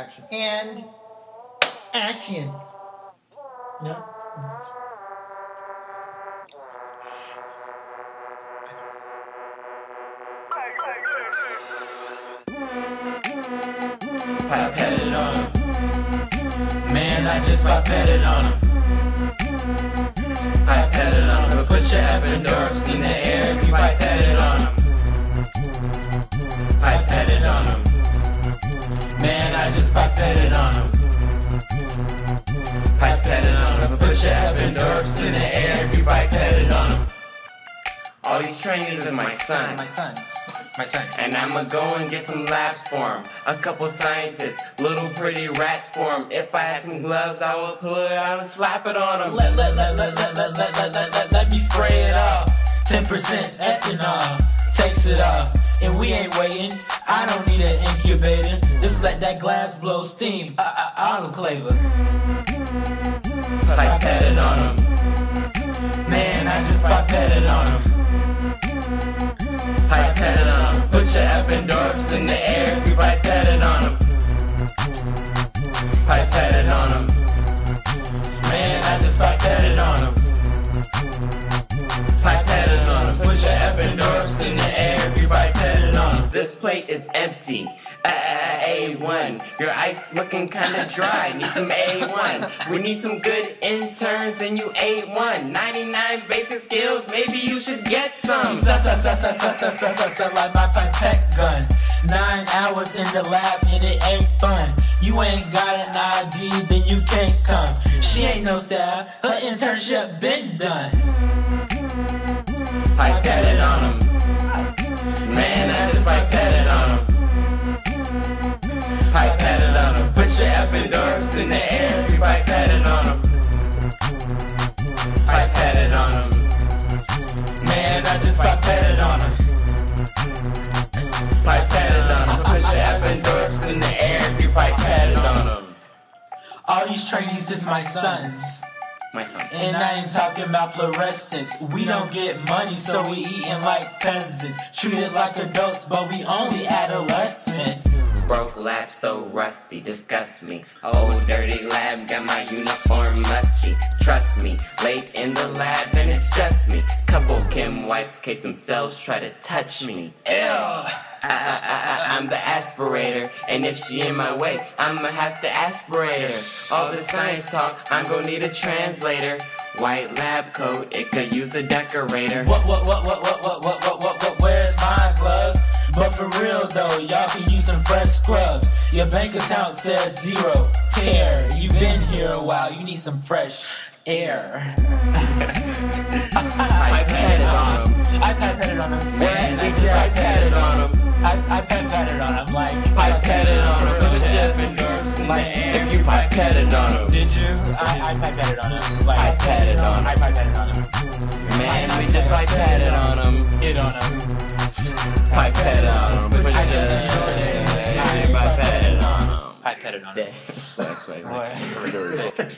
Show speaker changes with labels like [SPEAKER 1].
[SPEAKER 1] Action.
[SPEAKER 2] And action. No.
[SPEAKER 3] I petted on him. Man, I just about petted on him. I petted on him, put your app in the door, seen air, you might petted on him. I petted on him. I pipetted on him. Pipetted on him. Put your Eppendorfs in the air you pipetted on him. All these trainees is my sons.
[SPEAKER 2] My sons. My sons.
[SPEAKER 3] And I'ma go and get some labs for him. A couple scientists, little pretty rats for him. If I had some gloves, I would pull it out and slap it on him.
[SPEAKER 4] Let, let, let, let, let, let, let, let, let, let, let me spray it off. 10% ethanol takes it off. And we ain't waiting. Glass blow steam. Uh, uh, autoclaver.
[SPEAKER 3] Pipetted on him. Man, I just pipetted on him. Pipetted on him. Put your Eppendorfs in the air if you pipetted on him. Pipetted on him. Man, I just pipetted on him. Pipetted on him. Put your Eppendorfs in the air if you pipetted on him. This plate is empty. A1. Your ice looking kinda dry, need some A1. We need some good interns and you A1. 99 basic skills, maybe you should get some.
[SPEAKER 4] Suck, like my pipette gun. Nine hours in the lab and it ain't fun. You ain't got an ID, then you can't come. She ain't no staff, her internship been done.
[SPEAKER 3] I got it on him. Man, that is just like him. Pipetted on him. Your Eppendorfs in the air if you pipetted on him.
[SPEAKER 4] All these trainees is my sons.
[SPEAKER 3] My son.
[SPEAKER 4] And I ain't talking about fluorescence. We don't get money, so we eating like peasants. Treated like adults, but we only adolescents.
[SPEAKER 3] Broke lab so rusty, disgust me. Old dirty lab got my uniform musty. Trust me, late in the lab and it's just me. Couple Kim wipes, case themselves try to touch me. Ew. I, I, I, I'm the aspirator, and if she in my way, I'ma have to aspirate her. All the science talk, I'm gonna need a translator. White lab coat, it could use a decorator.
[SPEAKER 4] What, what, what, what, what, what, what, what, what, what, where's my gloves? But for real though, y'all can use some fresh scrubs. Your bank account says zero. Tear, you've been here a while, you need some fresh air.
[SPEAKER 3] I patted on him.
[SPEAKER 4] I pipetted on him.
[SPEAKER 3] Man, I just I patted on him.
[SPEAKER 4] I, I pipetted on him, like.
[SPEAKER 3] Pipetted on him. Put your Eppendorfs in the air if you pipetted on him.
[SPEAKER 4] Did you? I, I pipetted on him. Like,
[SPEAKER 3] I patted on him.
[SPEAKER 4] I pipetted on him.
[SPEAKER 3] Man, we just pipetted on him.
[SPEAKER 4] Hit on him.
[SPEAKER 3] Pipetted on him. Put your epidurals in the air if you on him.
[SPEAKER 4] Pipetted on him.
[SPEAKER 3] So that's my
[SPEAKER 1] good.